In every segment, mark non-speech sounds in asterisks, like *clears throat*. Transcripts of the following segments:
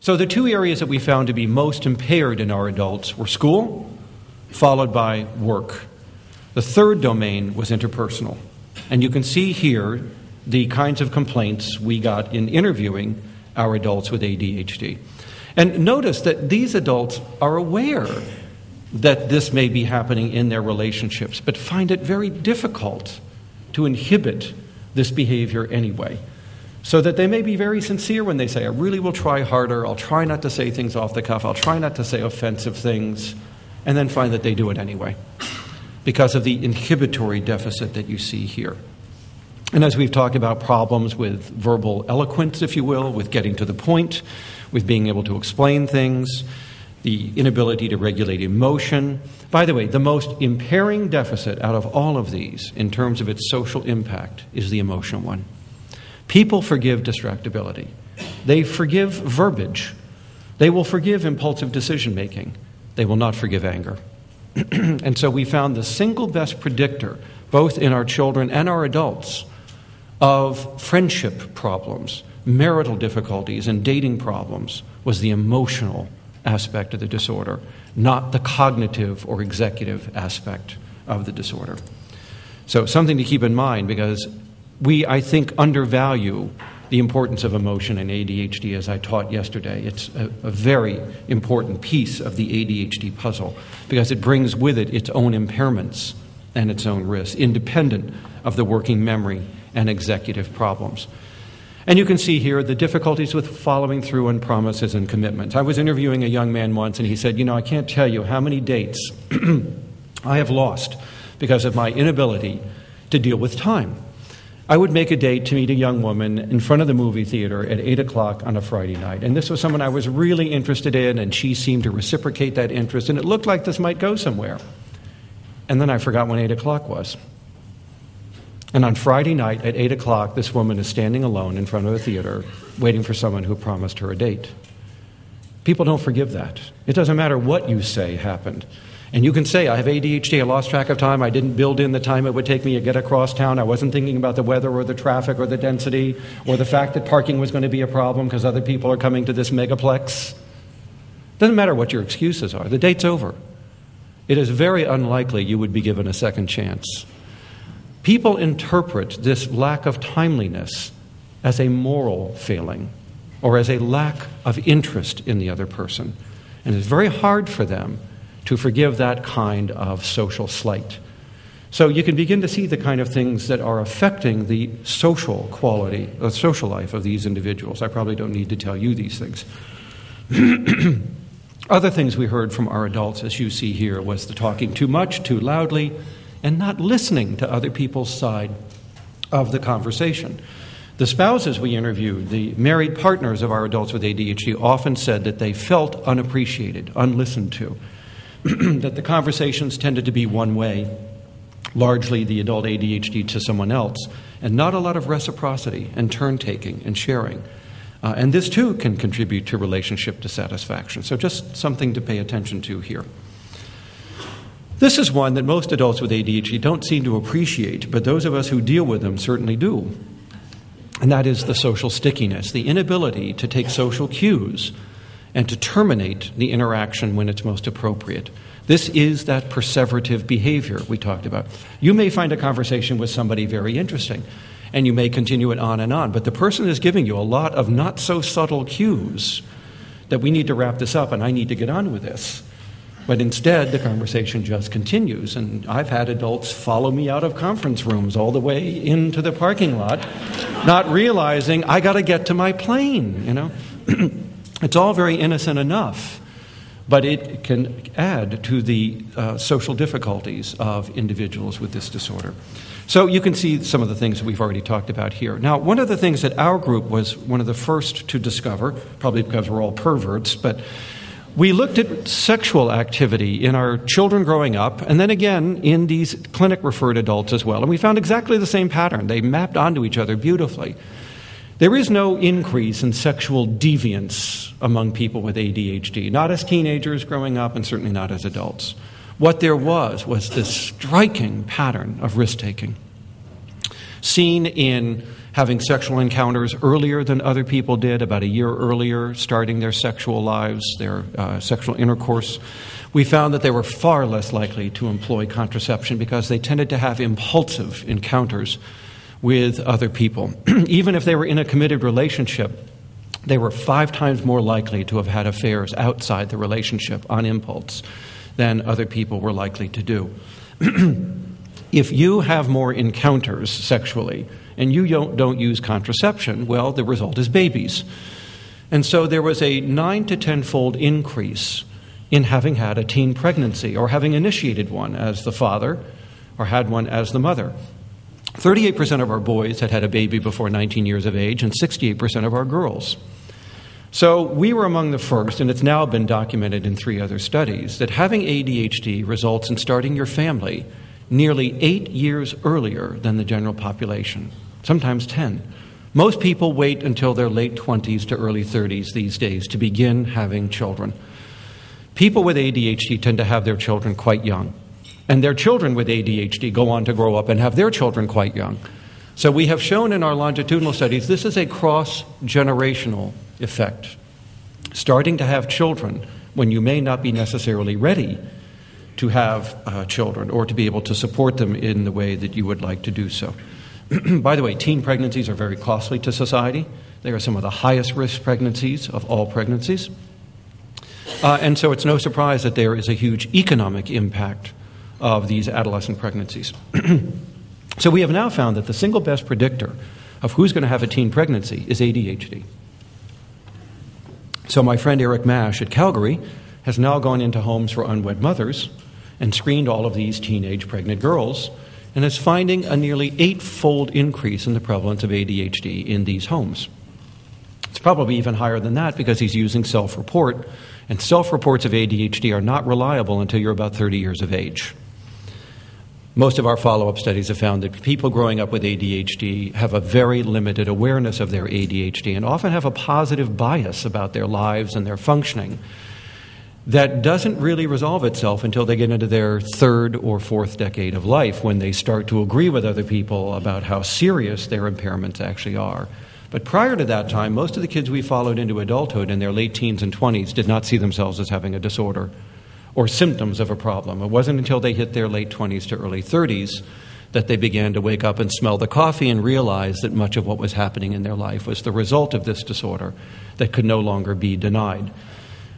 So, the two areas that we found to be most impaired in our adults were school, followed by work. The third domain was interpersonal. And you can see here the kinds of complaints we got in interviewing our adults with ADHD. And notice that these adults are aware that this may be happening in their relationships, but find it very difficult to inhibit this behavior anyway. So that they may be very sincere when they say, I really will try harder, I'll try not to say things off the cuff, I'll try not to say offensive things, and then find that they do it anyway because of the inhibitory deficit that you see here. And as we've talked about problems with verbal eloquence, if you will, with getting to the point, with being able to explain things, the inability to regulate emotion. By the way, the most impairing deficit out of all of these in terms of its social impact is the emotional one. People forgive distractibility, they forgive verbiage, they will forgive impulsive decision making, they will not forgive anger. *clears throat* and so we found the single best predictor, both in our children and our adults, of friendship problems, marital difficulties, and dating problems was the emotional aspect of the disorder, not the cognitive or executive aspect of the disorder. So, something to keep in mind because we, I think, undervalue the importance of emotion in ADHD as I taught yesterday. It's a, a, very important piece of the ADHD puzzle because it brings with it its own impairments and its own risks, independent of the working memory and executive problems. And you can see here the difficulties with following through on promises and commitments. I was interviewing a young man once, and he said, You know, I can't tell you how many dates *clears throat* I have lost because of my inability to deal with time. I would make a date to meet a young woman in front of the movie theater at 8 o'clock on a Friday night. And this was someone I was really interested in, and she seemed to reciprocate that interest, and it looked like this might go somewhere. And then I forgot when 8 o'clock was. And on Friday night at 8 o'clock, this woman is standing alone in front of a theater waiting for someone who promised her a date. People don't forgive that. It doesn't matter what you say happened. And you can say, I have ADHD, I lost track of time, I didn't build in the time it would take me to get across town, I wasn't thinking about the weather or the traffic or the density or the fact that parking was going to be a problem because other people are coming to this megaplex. Doesn't matter what your excuses are, the date's over. It is very unlikely you would be given a second chance. People interpret this lack of timeliness as a moral failing or as a lack of interest in the other person. And it's very hard for them to forgive that kind of social slight. So you can begin to see the kind of things that are affecting the social quality, the social life of these individuals. I probably don't need to tell you these things. *clears throat* Other things we heard from our adults, as you see here, was the talking too much, too loudly, and not listening to other people's side of the conversation. The spouses we interviewed, the married partners of our adults with ADHD, often said that they felt unappreciated, unlistened to. *clears throat* that the conversations tended to be one way, largely the adult ADHD to someone else, and not a lot of reciprocity and turn taking and sharing. Uh, and this too can contribute to relationship dissatisfaction. So, just something to pay attention to here. This is one that most adults with ADHD don't seem to appreciate, but those of us who deal with them certainly do. And that is the social stickiness, the inability to take social cues and to terminate the interaction when it's most appropriate. This is that perseverative behavior we talked about. You may find a conversation with somebody very interesting, and you may continue it on and on, but the person is giving you a lot of not so subtle cues that we need to wrap this up and I need to get on with this. But instead, the conversation just continues. And I've had adults follow me out of conference rooms all the way into the parking lot, not realizing I got to get to my plane, you know. *clears throat* It's all very innocent enough, but it can add to the uh, social difficulties of individuals with this disorder. So you can see some of the things that we've already talked about here. Now, one of the things that our group was one of the first to discover, probably because we're all perverts, but we looked at sexual activity in our children growing up, and then again in these clinic referred adults as well. And we found exactly the same pattern. They mapped onto each other beautifully. There is no increase in sexual deviance among people with ADHD, not as teenagers growing up, and certainly not as adults. What there was was this striking pattern of risk taking. seen in having sexual encounters earlier than other people did, about a year earlier, starting their sexual lives, their uh, sexual intercourse. We found that they were far less likely to employ contraception because they tended to have impulsive encounters with other people. *clears throat* Even if they were in a committed relationship, they were five times more likely to have had affairs outside the relationship on impulse than other people were likely to do. *clears throat* if you have more encounters sexually and you don't, don't use contraception, well, the result is babies. And so there was a nine to tenfold increase in having had a teen pregnancy or having initiated one as the father or had one as the mother. 38% of our boys had had a baby before 19 years of age, and 68% of our girls. So we were among the first, and it's now been documented in three other studies, that having ADHD results in starting your family nearly eight years earlier than the general population, sometimes 10. Most people wait until their late 20s to early 30s these days to begin having children. People with ADHD tend to have their children quite young, and their children with ADHD go on to grow up and have their children quite young. So we have shown in our longitudinal studies this is a cross generational effect. Starting to have children when you may not be necessarily ready to have uh, children or to be able to support them in the way that you would like to do so. *clears throat* By the way, teen pregnancies are very costly to society. They are some of the highest risk pregnancies of all pregnancies. Uh, and so it's no surprise that there is a huge economic impact of these adolescent pregnancies. *clears throat* so we have now found that the single best predictor of who's going to have a teen pregnancy is ADHD. So, my friend Eric Mash at Calgary has now gone into homes for unwed mothers and screened all of these teenage pregnant girls and is finding a nearly eightfold increase in the prevalence of ADHD in these homes. It's probably even higher than that because he's using self report, and self reports of ADHD are not reliable until you're about 30 years of age. Most of our follow up studies have found that people growing up with ADHD have a very limited awareness of their ADHD and often have a positive bias about their lives and their functioning that doesn't really resolve itself until they get into their third or fourth decade of life when they start to agree with other people about how serious their impairments actually are. But prior to that time, most of the kids we followed into adulthood in their late teens and 20s did not see themselves as having a disorder or symptoms of a problem. It wasn't until they hit their late 20s to early 30s that they began to wake up and smell the coffee and realize that much of what was happening in their life was the result of this disorder that could no longer be denied.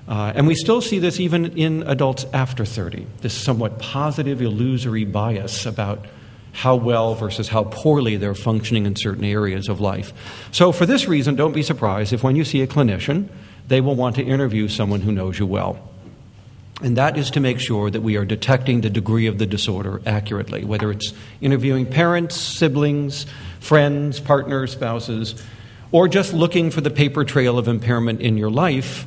Uh, and we still see this even in adults after 30, this somewhat positive, illusory bias about how well versus how poorly they're functioning in certain areas of life. So, for this reason, don't be surprised if when you see a clinician, they will want to interview someone who knows you well. And that is to make sure that we are detecting the degree of the disorder accurately, whether it's interviewing parents, siblings, friends, partners, spouses, or just looking for the paper trail of impairment in your life,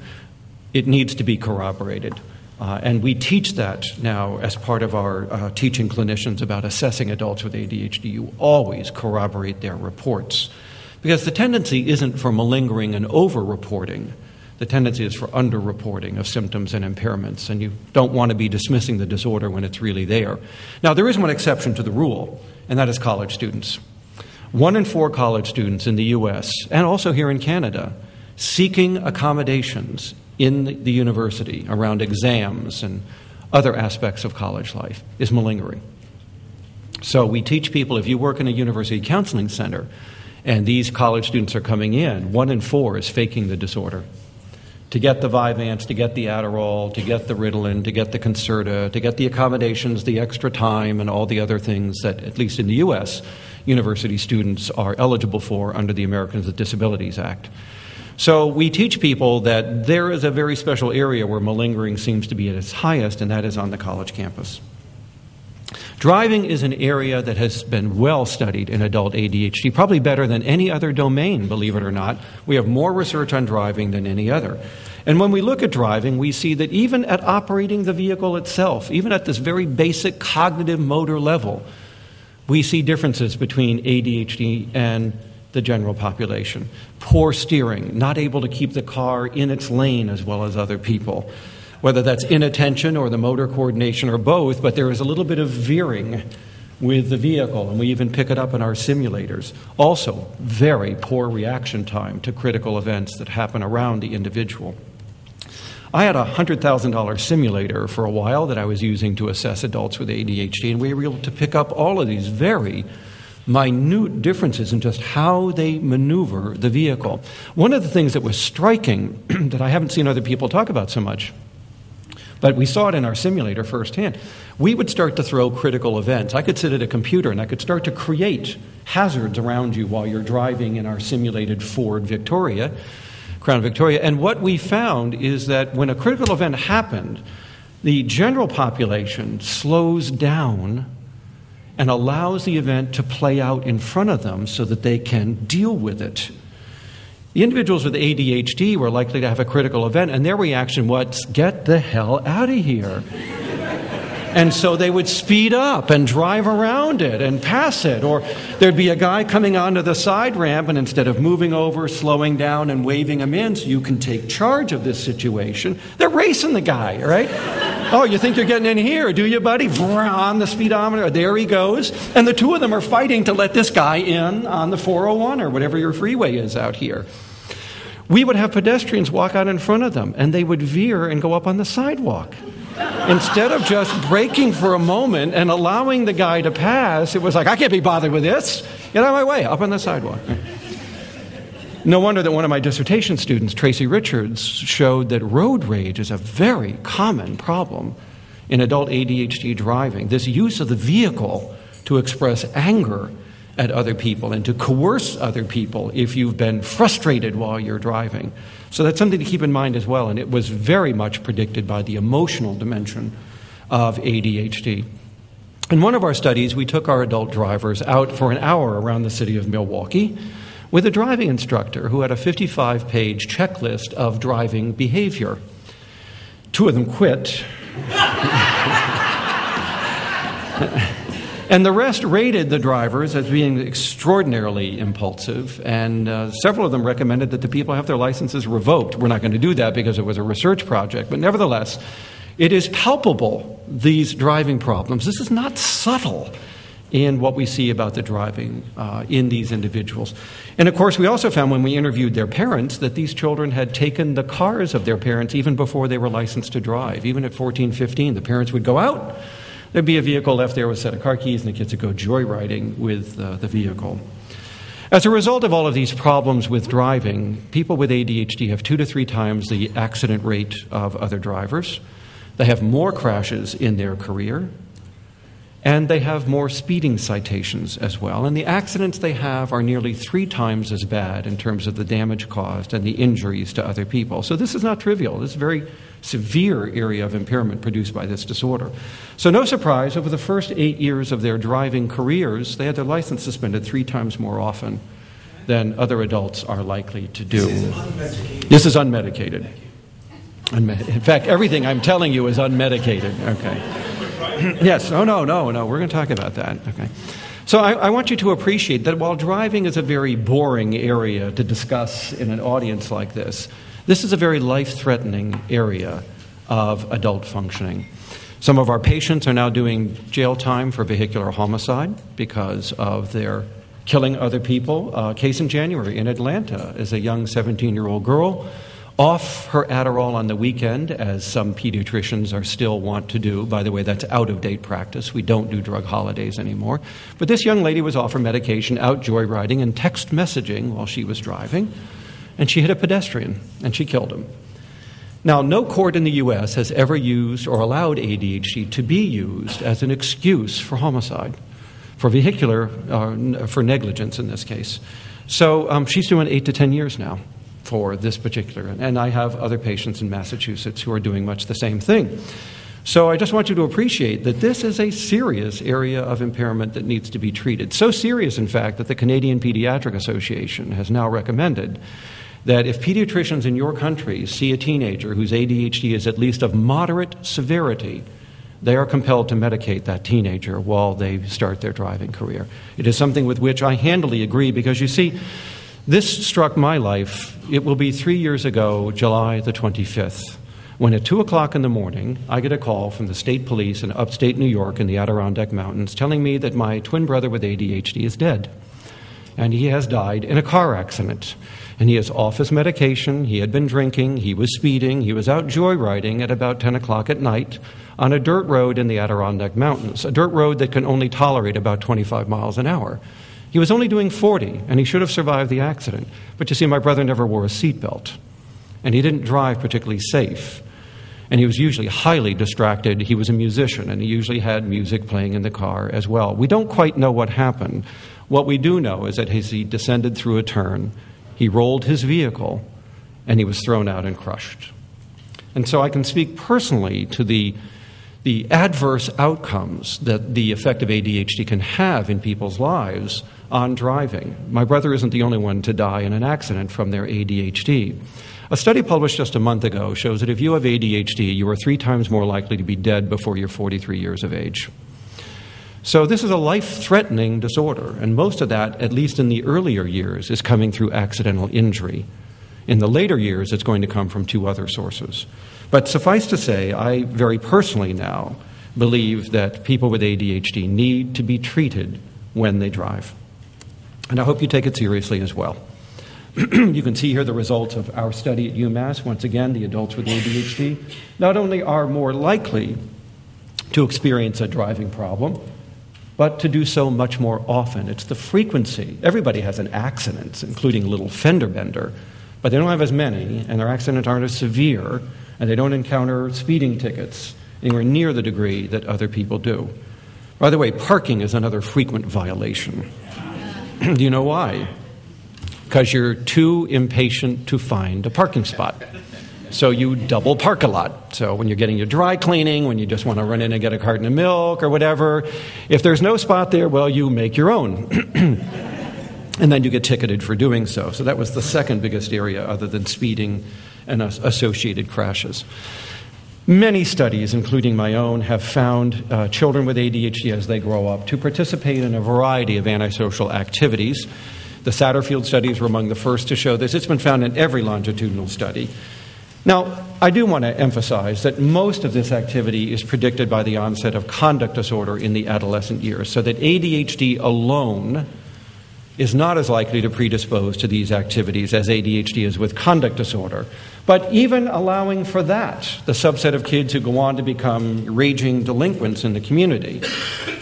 it needs to be corroborated. Uh, and we teach that now as part of our uh, teaching clinicians about assessing adults with ADHD. You always corroborate their reports because the tendency isn't for malingering and over reporting the tendency is for underreporting of symptoms and impairments, and you don't want to be dismissing the disorder when it's really there. Now, there is one exception to the rule, and that is college students. One in four college students in the U.S., and also here in Canada, seeking accommodations in the university around exams and other aspects of college life is malingering. So we teach people if you work in a university counseling center and these college students are coming in, one in four is faking the disorder to get the Vyvanse, to get the Adderall, to get the Ritalin, to get the Concerta, to get the accommodations, the extra time, and all the other things that, at least in the U.S., university students are eligible for under the Americans with Disabilities Act. So we teach people that there is a very special area where malingering seems to be at its highest, and that is on the college campus. Driving is an area that has been well studied in adult ADHD, probably better than any other domain, believe it or not. We have more research on driving than any other. And when we look at driving, we see that even at operating the vehicle itself, even at this very basic cognitive motor level, we see differences between ADHD and the general population. Poor steering, not able to keep the car in its lane as well as other people whether that's inattention or the motor coordination or both, but there is a little bit of veering with the vehicle, and we even pick it up in our simulators. Also, very poor reaction time to critical events that happen around the individual. I had a $100,000 simulator for a while that I was using to assess adults with ADHD, and we were able to pick up all of these very minute differences in just how they maneuver the vehicle. One of the things that was striking *clears throat* that I haven't seen other people talk about so much, but we saw it in our simulator firsthand, we would start to throw critical events. I could sit at a computer and I could start to create hazards around you while you're driving in our simulated Ford Victoria Crown Victoria. And what we found is that when a critical event happened, the general population slows down and allows the event to play out in front of them so that they can deal with it. The individuals with ADHD were likely to have a critical event, and their reaction was, Get the hell out of here. *laughs* And so they would speed up and drive around it and pass it. Or there'd be a guy coming onto the side ramp, and instead of moving over, slowing down, and waving him in so you can take charge of this situation, they're racing the guy, right? Oh, you think you're getting in here, do you, buddy? On the speedometer, there he goes. And the two of them are fighting to let this guy in on the 401 or whatever your freeway is out here. We would have pedestrians walk out in front of them, and they would veer and go up on the sidewalk. Instead of just braking for a moment and allowing the guy to pass, it was like, I can't be bothered with this. Get out of my way, up on the sidewalk. No wonder that one of my dissertation students, Tracy Richards, showed that road rage is a very common problem in adult ADHD driving. This use of the vehicle to express anger at other people and to coerce other people if you've been frustrated while you're driving. So that's something to keep in mind as well, and it was very much predicted by the emotional dimension of ADHD. In one of our studies, we took our adult drivers out for an hour around the city of Milwaukee with a driving instructor who had a 55 page checklist of driving behavior. Two of them quit. *laughs* And the rest rated the drivers as being extraordinarily impulsive, and uh, several of them recommended that the people have their licenses revoked. We're not going to do that because it was a research project, but nevertheless, it is palpable, these driving problems. This is not subtle in what we see about the driving uh, in these individuals. And of course, we also found when we interviewed their parents that these children had taken the cars of their parents even before they were licensed to drive. Even at 14, 15, the parents would go out There'd be a vehicle left there with a set of car keys, and the kids would go joyriding with uh, the vehicle. As a result of all of these problems with driving, people with ADHD have two to three times the accident rate of other drivers. They have more crashes in their career. And they have more speeding citations as well. And the accidents they have are nearly three times as bad in terms of the damage caused and the injuries to other people. So this is not trivial. This is a very severe area of impairment produced by this disorder. So, no surprise, over the first eight years of their driving careers, they had their license suspended three times more often than other adults are likely to do. This is *clears throat* yes. Oh, no, no, no. We're going to talk about that. Okay. So I, I, want you to appreciate that while driving is a very boring area to discuss in an audience like this, this is a very life threatening area of adult functioning. Some of our patients are now doing jail time for vehicular homicide because of their killing other people. A case in January in Atlanta is a young 17 year old girl off her Adderall on the weekend, as some pediatricians are still want to do. By the way, that's out of date practice. We don't do drug holidays anymore. But this young lady was off her medication, out joyriding, and text messaging while she was driving, and she hit a pedestrian, and she killed him. Now, no court in the U.S. has ever used or allowed ADHD to be used as an excuse for homicide, for vehicular, uh, for negligence in this case. So um, she's doing eight to ten years now for this particular. And I have other patients in Massachusetts who are doing much the same thing. So I just want you to appreciate that this is a serious area of impairment that needs to be treated. So serious, in fact, that the Canadian Pediatric Association has now recommended that if pediatricians in your country see a teenager whose ADHD is at least of moderate severity, they are compelled to medicate that teenager while they start their driving career. It is something with which I handily agree because you see, this struck my life. It will be three years ago, July the 25th, when at 2 o'clock in the morning I get a call from the state police in upstate New York in the Adirondack Mountains telling me that my twin brother with ADHD is dead. And he has died in a car accident. And he is off his medication. He had been drinking. He was speeding. He was out joyriding at about 10 o'clock at night on a dirt road in the Adirondack Mountains, a dirt road that can only tolerate about 25 miles an hour. He was only doing 40, and he should have survived the accident. But you see, my brother never wore a seatbelt, and he didn't drive particularly safe. And he was usually highly distracted. He was a musician, and he usually had music playing in the car as well. We don't quite know what happened. What we do know is that as he descended through a turn, he rolled his vehicle, and he was thrown out and crushed. And so I can speak personally to the the adverse outcomes that the effect of ADHD can have in people's lives on driving. My brother isn't the only one to die in an accident from their ADHD. A study published just a month ago shows that if you have ADHD, you are three times more likely to be dead before you're 43 years of age. So, this is a life threatening disorder, and most of that, at least in the earlier years, is coming through accidental injury. In the later years, it's going to come from two other sources. But suffice to say, I very personally now believe that people with ADHD need to be treated when they drive. And I hope you take it seriously as well. *clears throat* you can see here the results of our study at UMass. Once again, the adults with ADHD not only are more likely to experience a driving problem, but to do so much more often. It's the frequency. Everybody has an accident, including a little fender bender, but they don't have as many, and their accidents aren't as severe and they don't encounter speeding tickets anywhere near the degree that other people do. By the way, parking is another frequent violation. *clears throat* do you know why? Because you're too impatient to find a parking spot. So you double park a lot. So when you're getting your dry cleaning, when you just want to run in and get a carton of milk or whatever, if there's no spot there, well, you make your own. *clears throat* and then you get ticketed for doing so. So that was the second biggest area other than speeding and associated crashes. Many studies, including my own, have found uh, children with ADHD as they grow up to participate in a variety of antisocial activities. The Satterfield studies were among the first to show this. It's been found in every longitudinal study. Now, I do want to emphasize that most of this activity is predicted by the onset of conduct disorder in the adolescent years, so that ADHD alone is not as likely to predispose to these activities as ADHD is with conduct disorder. But even allowing for that, the subset of kids who go on to become raging delinquents in the community,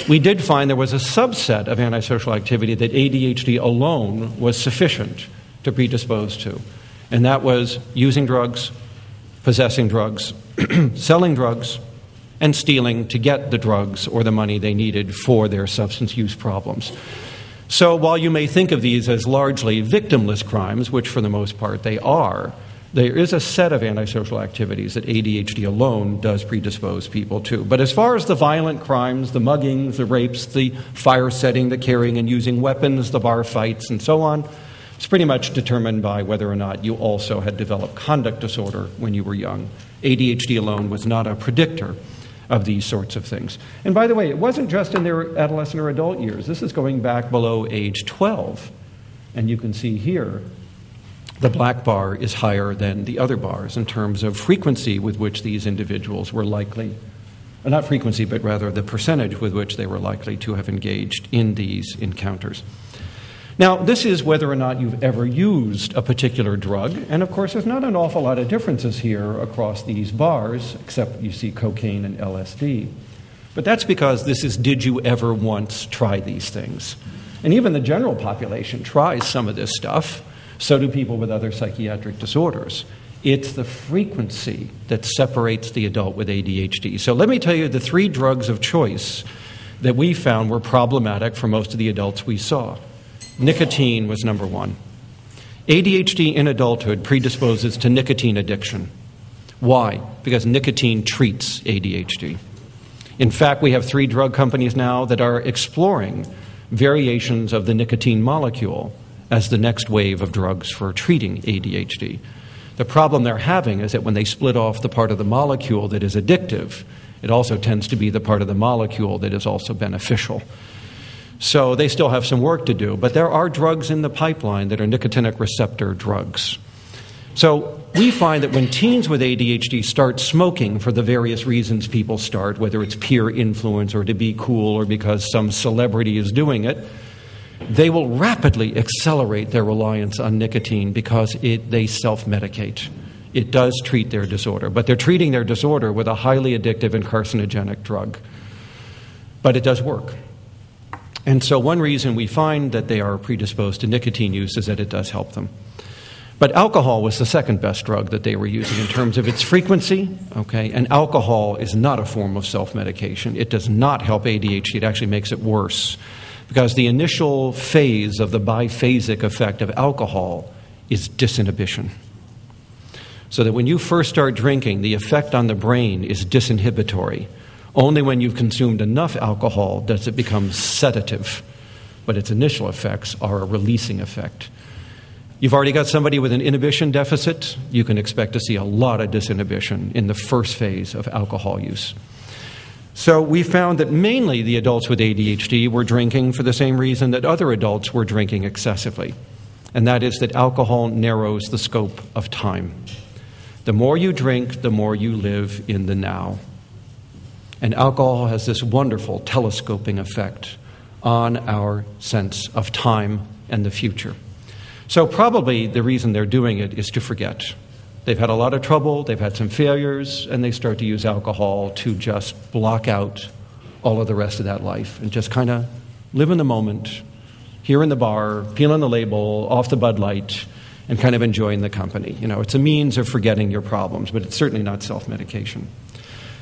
we did find there was a subset of antisocial activity that ADHD alone was sufficient to predispose to. And that was using drugs, possessing drugs, *clears throat* selling drugs, and stealing to get the drugs or the money they needed for their substance use problems. So while you may think of these as largely victimless crimes, which for the most part they are, there is a set of antisocial activities that ADHD alone does predispose people to. But as far as the violent crimes, the muggings, the rapes, the fire setting, the carrying and using weapons, the bar fights, and so on, it's pretty much determined by whether or not you also had developed conduct disorder when you were young. ADHD alone was not a predictor of these sorts of things. And by the way, it wasn't just in their adolescent or adult years, this is going back below age 12. And you can see here the black bar is higher than the other bars in terms of frequency with which these individuals were likely, not frequency, but rather the percentage with which they were likely to have engaged in these encounters. Now, this is whether or not you've ever used a particular drug, and of course, there's not an awful lot of differences here across these bars, except you see cocaine and LSD. But that's because this is did you ever once try these things? And even the general population tries some of this stuff, so do people with other psychiatric disorders. It's the frequency that separates the adult with ADHD. So let me tell you the three drugs of choice that we found were problematic for most of the adults we saw. Nicotine was number one. ADHD in adulthood predisposes to nicotine addiction. Why? Because nicotine treats ADHD. In fact, we have three drug companies now that are exploring variations of the nicotine molecule as the next wave of drugs for treating ADHD. The problem they're having is that when they split off the part of the molecule that is addictive, it also tends to be the part of the molecule that is also beneficial. So they still have some work to do, but there are drugs in the pipeline that are nicotinic receptor drugs. So we find that when teens with ADHD start smoking for the various reasons people start, whether it's peer influence or to be cool or because some celebrity is doing it, they will rapidly accelerate their reliance on nicotine because it, they self medicate. It does treat their disorder, but they're treating their disorder with a highly addictive and carcinogenic drug. But it does work. And so, one reason we find that they are predisposed to nicotine use is that it does help them. But alcohol was the second best drug that they were using in terms of its frequency. Okay, and alcohol is not a form of self medication. It does not help ADHD, it actually makes it worse. Because the initial phase of the biphasic effect of alcohol is disinhibition. So that when you first start drinking, the effect on the brain is disinhibitory. Only when you've consumed enough alcohol does it become sedative, but its initial effects are a releasing effect. You've already got somebody with an inhibition deficit, you can expect to see a lot of disinhibition in the first phase of alcohol use. So we found that mainly the adults with ADHD were drinking for the same reason that other adults were drinking excessively, and that is that alcohol narrows the scope of time. The more you drink, the more you live in the now. And alcohol has this wonderful telescoping effect on our sense of time and the future. So, probably the reason they're doing it is to forget. They've had a lot of trouble, they've had some failures, and they start to use alcohol to just block out all of the rest of that life and just kind of live in the moment, here in the bar, peeling the label, off the Bud Light, and kind of enjoying the company. You know, it's a means of forgetting your problems, but it's certainly not self medication.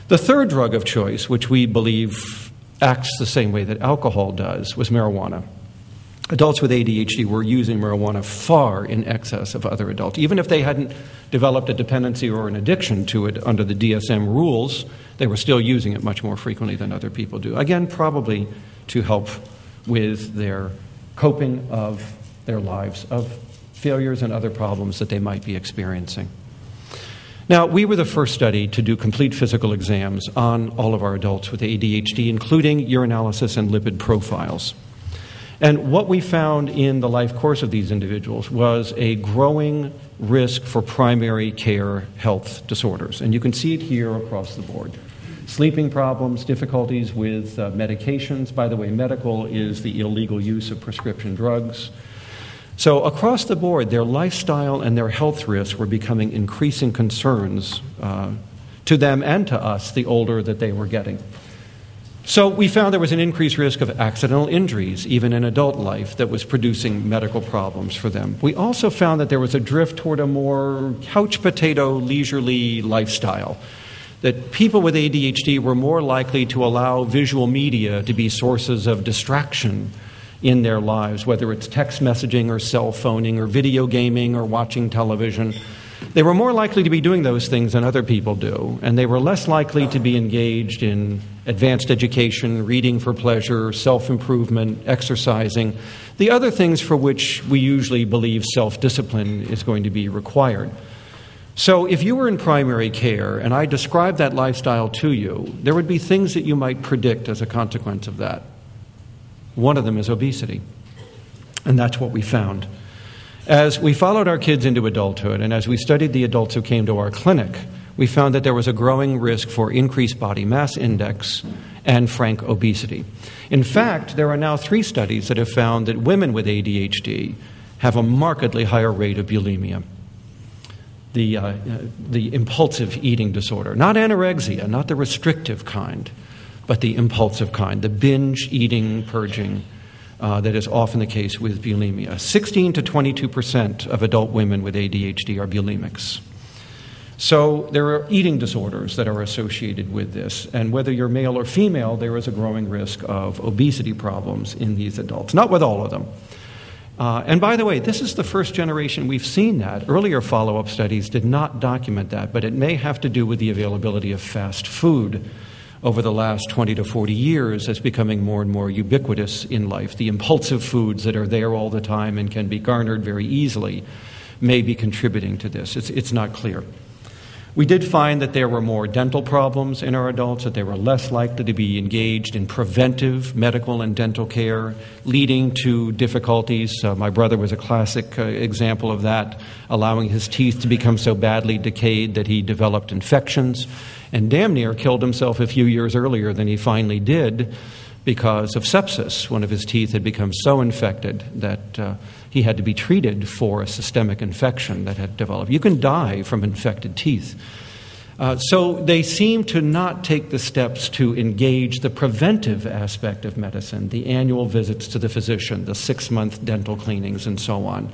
The third drug of choice, which we believe acts the same way that alcohol does, was marijuana. Adults with ADHD were using marijuana far in excess of other adults. Even if they hadn't developed a dependency or an addiction to it under the DSM rules, they were still using it much more frequently than other people do. Again, probably to help with their coping of their lives, of failures and other problems that they might be experiencing. Now, we were the first study to do complete physical exams on all of our adults with ADHD, including urinalysis and lipid profiles. And what we found in the life course of these individuals was a growing risk for primary care health disorders. And you can see it here across the board sleeping problems, difficulties with uh, medications. By the way, medical is the illegal use of prescription drugs. So, across the board, their lifestyle and their health risks were becoming increasing concerns uh, to them and to us the older that they were getting. So, we found there was an increased risk of accidental injuries, even in adult life, that was producing medical problems for them. We also found that there was a drift toward a more couch potato, leisurely lifestyle. That people with ADHD were more likely to allow visual media to be sources of distraction in their lives, whether it's text messaging or cell phoning or video gaming or watching television. They were more likely to be doing those things than other people do, and they were less likely to be engaged in advanced education, reading for pleasure, self improvement, exercising, the other things for which we usually believe self discipline is going to be required. So, if you were in primary care and I described that lifestyle to you, there would be things that you might predict as a consequence of that. One of them is obesity. And that's what we found. As we followed our kids into adulthood and as we studied the adults who came to our clinic, we found that there was a growing risk for increased body mass index and frank obesity. In fact, there are now three studies that have found that women with ADHD have a markedly higher rate of bulimia. The, uh, the impulsive eating disorder, not anorexia, not the restrictive kind, but the impulsive kind, the binge eating, purging uh, that is often the case with bulimia. 16 to 22 percent of adult women with ADHD are bulimics. So there are eating disorders that are associated with this, and whether you're male or female, there is a growing risk of obesity problems in these adults. Not with all of them. Uh, and by the way, this is the first generation we've seen that. Earlier follow up studies did not document that, but it may have to do with the availability of fast food over the last 20 to 40 years as becoming more and more ubiquitous in life. The impulsive foods that are there all the time and can be garnered very easily may be contributing to this. It's, it's not clear. We did find that there were more dental problems in our adults, that they were less likely to be engaged in preventive medical and dental care, leading to difficulties. Uh, my brother was a classic uh, example of that, allowing his teeth to become so badly decayed that he developed infections and damn near killed himself a few years earlier than he finally did because of sepsis. One of his teeth had become so infected that uh, he had to be treated for a systemic infection that had developed. You can die from infected teeth. Uh, so they seem to not take the steps to engage the preventive aspect of medicine, the annual visits to the physician, the six month dental cleanings, and so on.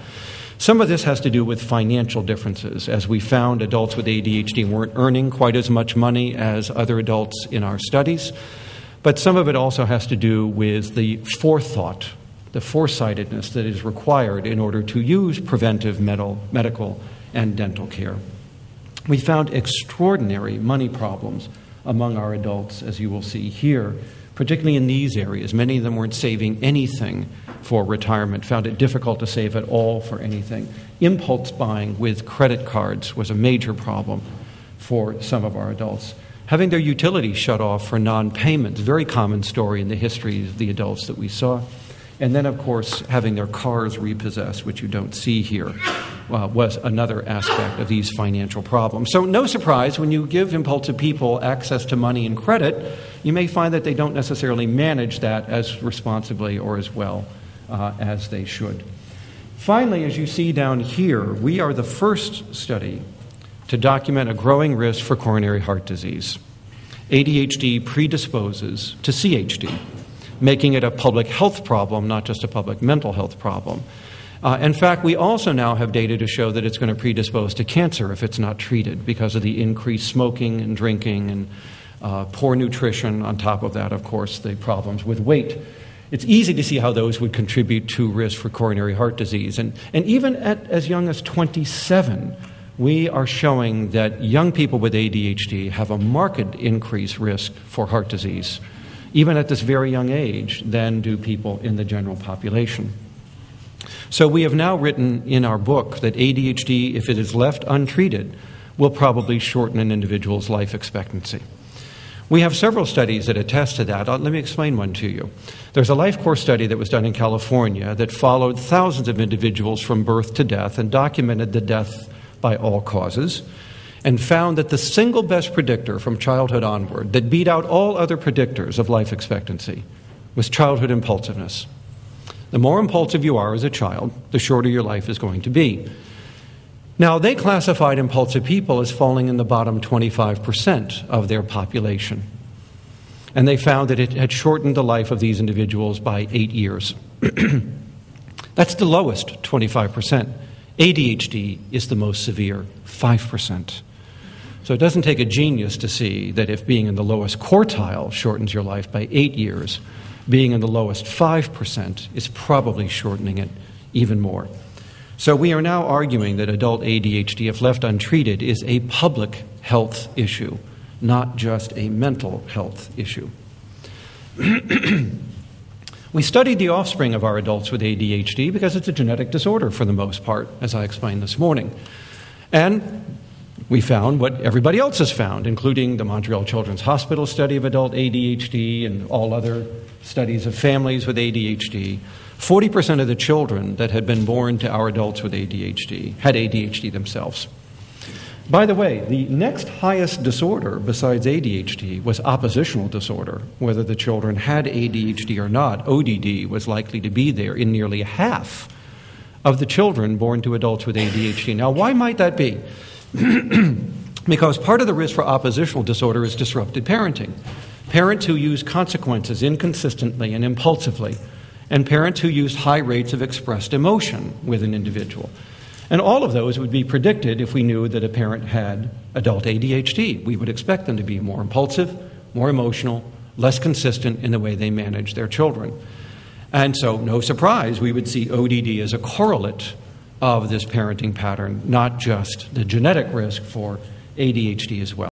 Some of this has to do with financial differences. As we found, adults with ADHD weren't earning quite as much money as other adults in our studies. But some of it also has to do with the forethought, the foresightedness that is required in order to use preventive medical and dental care. We found extraordinary money problems among our adults, as you will see here, particularly in these areas. Many of them weren't saving anything for retirement, found it difficult to save at all for anything. Impulse buying with credit cards was a major problem for some of our adults having their utilities shut off for non payments, very common story in the history of the adults that we saw. And then, of course, having their cars repossessed, which you don't see here, uh, was another aspect of these financial problems. So, no surprise, when you give impulsive people access to money and credit, you may find that they don't necessarily manage that as responsibly or as well uh, as they should. Finally, as you see down here, we are the first study to document a growing risk for coronary heart disease. ADHD predisposes to CHD, making it a public health problem, not just a public mental health problem. Uh, in fact, we also now have data to show that it's going to predispose to cancer if it's not treated because of the increased smoking and drinking and uh, poor nutrition. On top of that, of course, the problems with weight. It's easy to see how those would contribute to risk for coronary heart disease. And, and even at as young as 27, we are showing that young people with ADHD have a marked increased risk for heart disease, even at this very young age, than do people in the general population. So, we have now written in our book that ADHD, if it is left untreated, will probably shorten an individual's life expectancy. We have several studies that attest to that. Uh, let me explain one to you. There's a life course study that was done in California that followed thousands of individuals from birth to death and documented the death by all causes and found that the single best predictor from childhood onward that beat out all other predictors of life expectancy was childhood impulsiveness. The more impulsive you are as a child, the shorter your life is going to be. Now, they classified impulsive people as falling in the bottom 25% of their population. And they found that it had shortened the life of these individuals by eight years. *clears throat* That's the lowest 25%. ADHD is the most severe, 5%. So it doesn't take a genius to see that if being in the lowest quartile shortens your life by eight years, being in the lowest 5% is probably shortening it even more. So we are now arguing that adult ADHD, if left untreated, is a public health issue, not just a mental health issue. *clears throat* We studied the offspring of our adults with ADHD because it's a genetic disorder for the most part, as I explained this morning. And we found what everybody else has found, including the Montreal Children's Hospital study of adult ADHD and all other studies of families with ADHD. 40% of the children that had been born to our adults with ADHD had ADHD themselves. By the way, the next highest disorder besides ADHD was oppositional disorder. Whether the children had ADHD or not, ODD was likely to be there in nearly half of the children born to adults with ADHD. Now, why might that be? *clears throat* because part of the risk for oppositional disorder is disrupted parenting. Parents who use consequences inconsistently and impulsively, and parents who use high rates of expressed emotion with an individual. And all of those would be predicted if we knew that a parent had adult ADHD. We would expect them to be more impulsive, more emotional, less consistent in the way they manage their children. And so, no surprise, we would see ODD as a correlate of this parenting pattern, not just the genetic risk for ADHD as well.